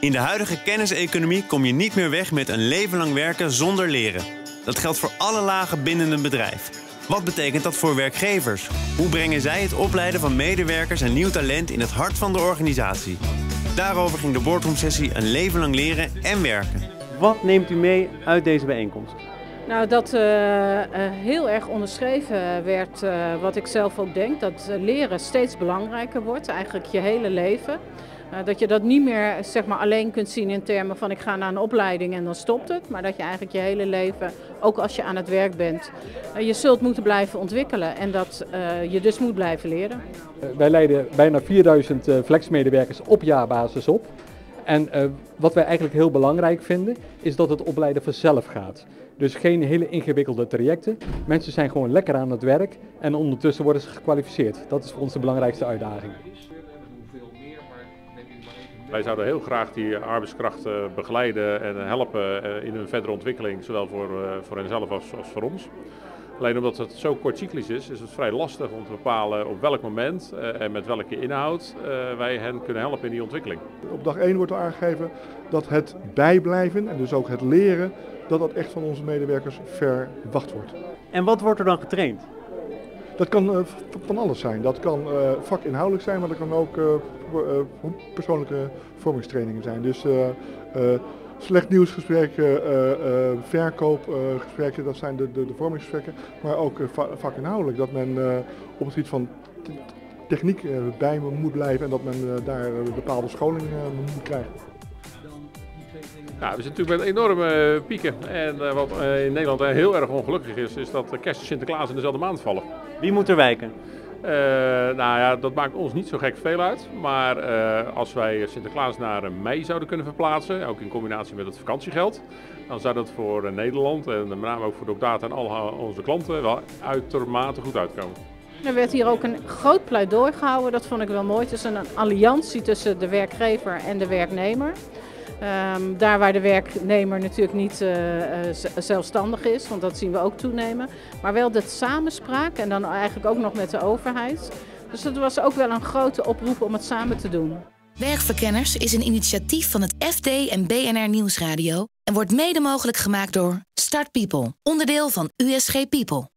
In de huidige kenniseconomie kom je niet meer weg met een leven lang werken zonder leren. Dat geldt voor alle lagen binnen een bedrijf. Wat betekent dat voor werkgevers? Hoe brengen zij het opleiden van medewerkers en nieuw talent in het hart van de organisatie? Daarover ging de boardroom-sessie een leven lang leren en werken. Wat neemt u mee uit deze bijeenkomst? Nou, dat uh, uh, heel erg onderschreven werd, uh, wat ik zelf ook denk, dat leren steeds belangrijker wordt, eigenlijk je hele leven. Dat je dat niet meer zeg maar, alleen kunt zien in termen van ik ga naar een opleiding en dan stopt het. Maar dat je eigenlijk je hele leven, ook als je aan het werk bent, je zult moeten blijven ontwikkelen. En dat je dus moet blijven leren. wij leiden bijna 4000 flexmedewerkers op jaarbasis op. En wat wij eigenlijk heel belangrijk vinden, is dat het opleiden vanzelf gaat. Dus geen hele ingewikkelde trajecten. Mensen zijn gewoon lekker aan het werk en ondertussen worden ze gekwalificeerd. Dat is voor ons de belangrijkste uitdaging. Wij zouden heel graag die arbeidskrachten begeleiden en helpen eh, in hun verdere ontwikkeling, zowel voor, eh, voor henzelf als, als voor ons. Alleen omdat het zo kortcyclisch is, is het vrij lastig om te bepalen op welk moment uh, en met welke inhoud wij hen kunnen helpen in die ontwikkeling. Op dag 1 wordt er aangegeven dat het bijblijven en dus ook het leren, dat dat echt van onze medewerkers verwacht wordt. En wat wordt er dan getraind? Dat kan uh, van alles zijn. Dat kan vakinhoudelijk zijn, maar dat kan ook persoonlijke vormingstrainingen zijn. Dus slecht nieuwsgesprekken, verkoopgesprekken, dat zijn de, de, de vormingsgesprekken. Maar ook vakinhoudelijk, dat men op het gebied van techniek bij moet blijven en dat men daar bepaalde scholing moet krijgen. Nou, we zitten natuurlijk met enorme pieken. En wat in Nederland heel erg ongelukkig is, is dat kerst en Sinterklaas in dezelfde maand vallen. Wie moet er wijken? Uh, nou ja, dat maakt ons niet zo gek veel uit. Maar uh, als wij Sinterklaas naar mei zouden kunnen verplaatsen, ook in combinatie met het vakantiegeld, dan zou dat voor Nederland en met name ook voor Docdata en al onze klanten wel uitermate goed uitkomen. Er werd hier ook een groot pleidooi gehouden, dat vond ik wel mooi. Het is een alliantie tussen de werkgever en de werknemer. Um, daar waar de werknemer natuurlijk niet uh, zelfstandig is, want dat zien we ook toenemen. Maar wel de samenspraak en dan eigenlijk ook nog met de overheid. Dus dat was ook wel een grote oproep om het samen te doen. Werkverkenners is een initiatief van het FD en BNR Nieuwsradio en wordt mede mogelijk gemaakt door Start People, onderdeel van USG People.